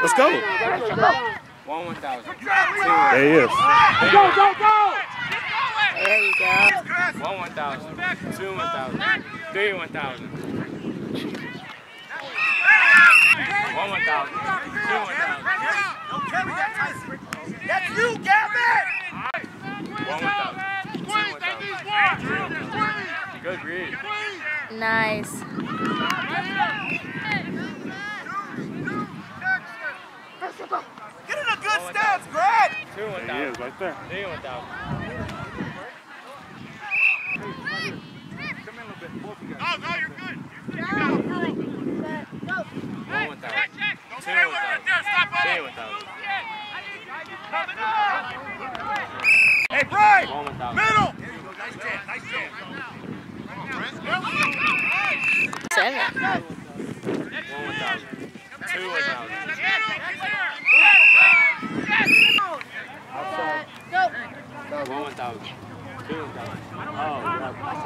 Let's go. One one thousand. There he is. Go, go, go! There you go. One one thousand. Two one thousand. Three one thousand. One one thousand. Two one thousand. Don't carry that, Tyson. That's you, Gavin! One one thousand. Two one thousand. Good read. Nice. Get in a good stance, Greg! Two one There he is, thousand. right there. Three one thousand. One one thousand. Two one thousand. Three one thousand. Hey, Brian! One one thousand. Middle! Nice jam, nice jam. Seven. One one thousand. Two one thousand. One one thousand. Two one thousand. Oh, yeah.